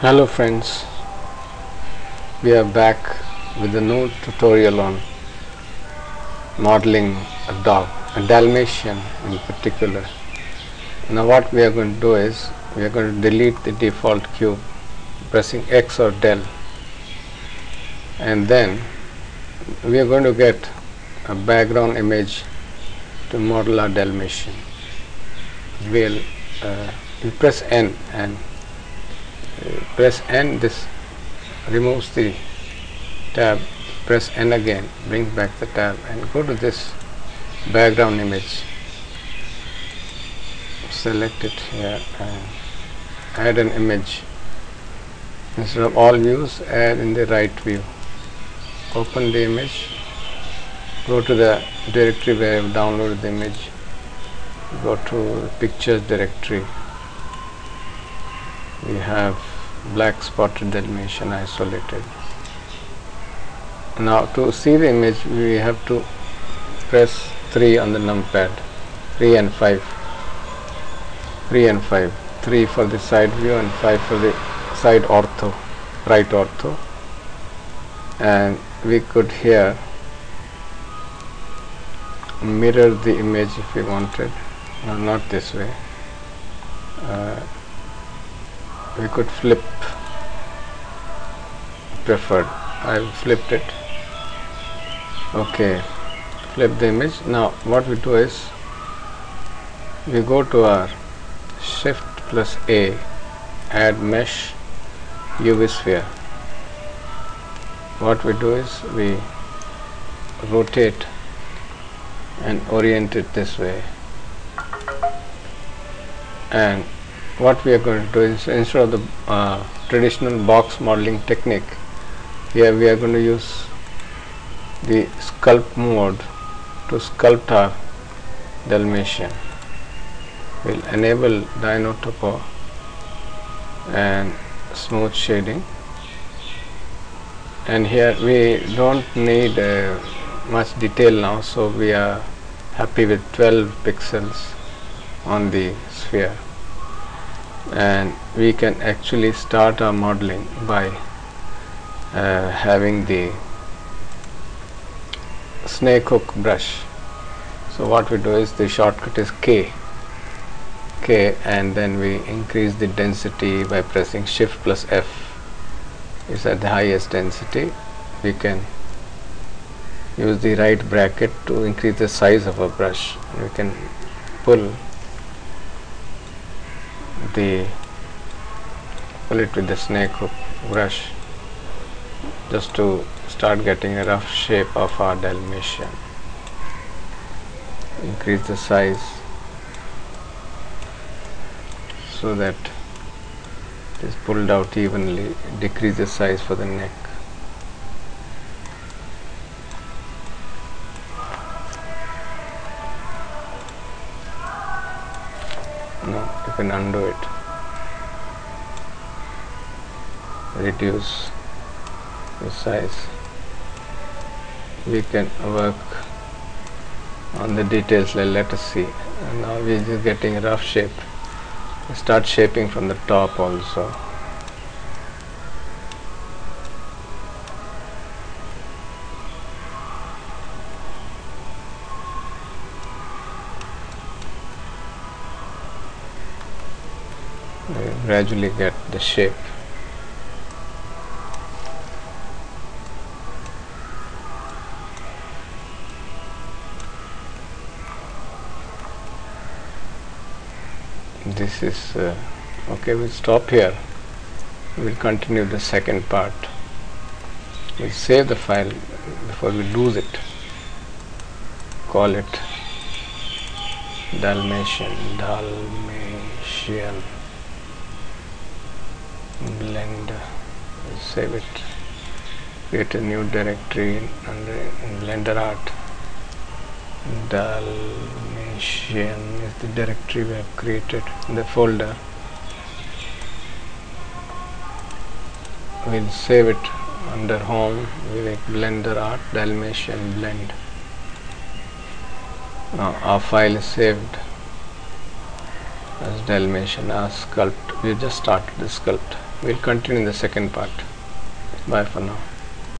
Hello friends, we are back with a new tutorial on modeling a dog, a Dalmatian in particular. Now what we are going to do is, we are going to delete the default cube pressing X or del and then we are going to get a background image to model our Dalmatian. We'll uh, press N and press N this removes the tab press N again bring back the tab and go to this background image. Select it here and add an image. Instead of all views add in the right view. Open the image go to the directory where you downloaded the image go to pictures directory we have black spotted Dalmatian isolated. Now to see the image we have to press 3 on the numpad. 3 and 5 3 and 5 3 for the side view and 5 for the side ortho right ortho. And we could here mirror the image if we wanted. No, not this way. Uh, we could flip. Preferred. I have flipped it. Okay. Flip the image. Now what we do is we go to our shift plus A add mesh UV sphere. What we do is we rotate and orient it this way. And what we are going to do is instead of the uh, traditional box modeling technique here we are going to use the sculpt mode to sculpt our Dalmatian. We'll enable Dyntopo and smooth shading. And here we don't need uh, much detail now so we are happy with 12 pixels on the sphere and we can actually start our modeling by uh, having the snake hook brush. So what we do is the shortcut is K. K and then we increase the density by pressing shift plus F. Is at the highest density. We can use the right bracket to increase the size of a brush. We can pull the pull it with the snake hook brush just to start getting a rough shape of our Dalmatian. Increase the size so that it is pulled out evenly decrease the size for the neck no you can undo it. Reduce the size. We can work on the details. Let us see. And now we are just getting rough shape. Start shaping from the top also gradually get the shape. This is uh, okay we'll stop here. We'll continue the second part. We'll save the file before we lose it. Call it Dalmatian Dalmatian we'll save it create a new directory under blender art. Dalmatian is the directory we have created the folder. We'll save it under home we make blender art Dalmatian blend. Now our file is saved as Dalmatian as sculpt. We just started the sculpt we'll continue in the second part. Bye for now